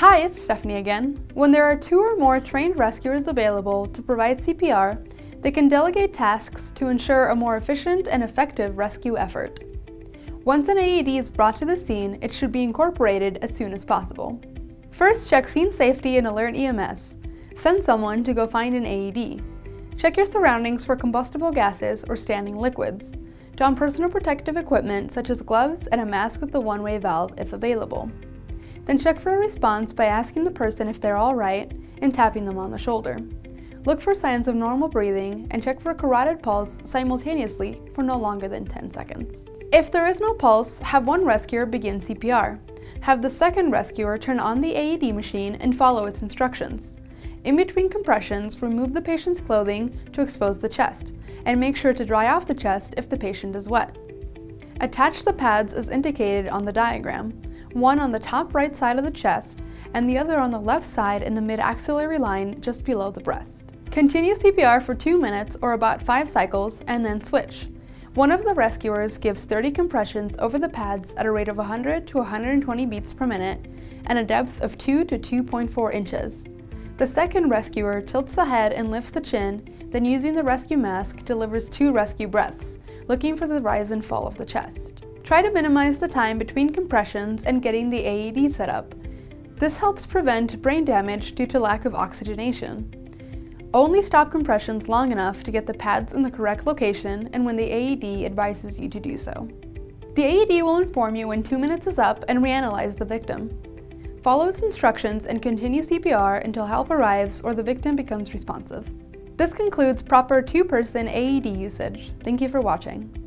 Hi, it's Stephanie again. When there are two or more trained rescuers available to provide CPR, they can delegate tasks to ensure a more efficient and effective rescue effort. Once an AED is brought to the scene, it should be incorporated as soon as possible. First, check scene safety and alert EMS. Send someone to go find an AED. Check your surroundings for combustible gases or standing liquids. Don personal protective equipment such as gloves and a mask with a one-way valve if available. Then check for a response by asking the person if they're alright and tapping them on the shoulder. Look for signs of normal breathing and check for a carotid pulse simultaneously for no longer than 10 seconds. If there is no pulse, have one rescuer begin CPR. Have the second rescuer turn on the AED machine and follow its instructions. In between compressions, remove the patient's clothing to expose the chest, and make sure to dry off the chest if the patient is wet. Attach the pads as indicated on the diagram, one on the top right side of the chest and the other on the left side in the mid-axillary line just below the breast. Continue CPR for 2 minutes or about 5 cycles and then switch. One of the rescuers gives 30 compressions over the pads at a rate of 100 to 120 beats per minute and a depth of 2 to 2.4 inches. The second rescuer tilts the head and lifts the chin, then using the rescue mask delivers two rescue breaths, looking for the rise and fall of the chest. Try to minimize the time between compressions and getting the AED set up. This helps prevent brain damage due to lack of oxygenation. Only stop compressions long enough to get the pads in the correct location and when the AED advises you to do so. The AED will inform you when two minutes is up and reanalyze the victim. Follow its instructions and continue CPR until help arrives or the victim becomes responsive. This concludes proper two-person AED usage. Thank you for watching.